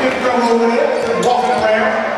Give the girl a little bit, walking around.